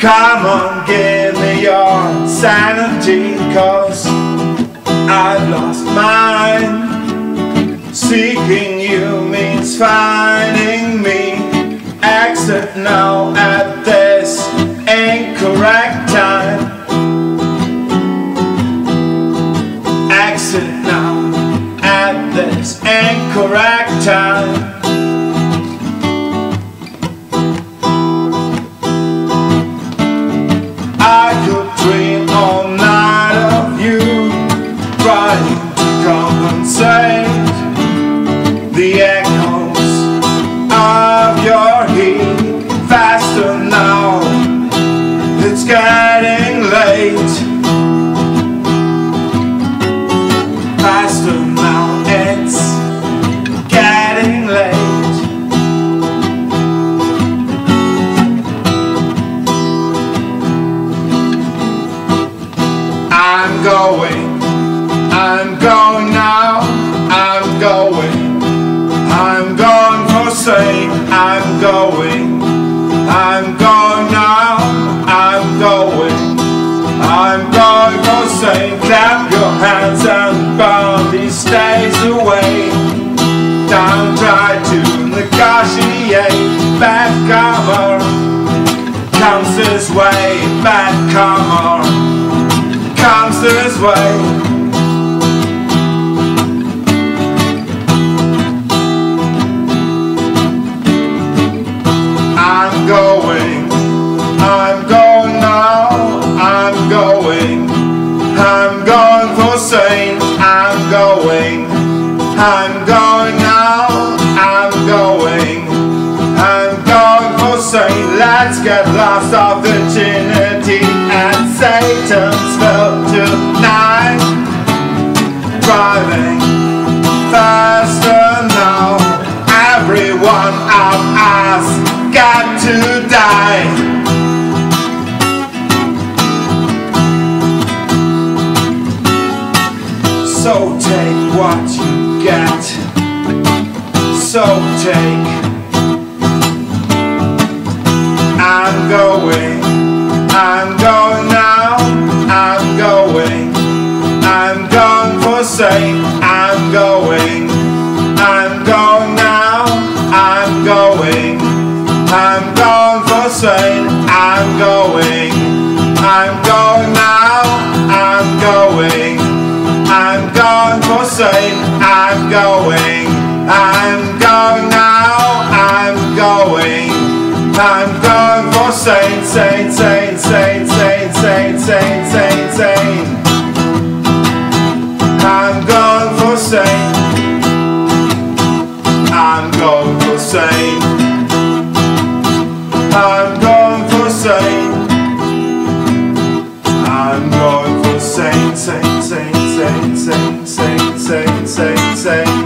Come on, give me your sanity, cause I've lost mine. Seeking you means finding me. Exit now at this incorrect time. Exit now at this incorrect time. Going, I'm going now, I'm going, I'm going for sake, I'm going, I'm going now, I'm going, I'm going for sake, clap your hands and burn these days away. Don't try to negotiate, bad cover comes this way, cover this way. I'm going, I'm going now, I'm going, I'm going for sane, I'm going, I'm going now, I'm going, I'm going for sane. Let's get lost of So take what you get. So take. I'm going, I'm going now, I'm going, I'm going for sake, I'm going, I'm going now, I'm going, I'm going for sake, I'm going, I'm going now, I'm going, going I'm going, I'm going now, I'm going. I'm going for sane, sane, sane, sane, sane, sane, sane, sane, sane. I'm going for sane. I'm going for sane. I'm going for sane. I'm going for sane, sane, sane, sane, sane, say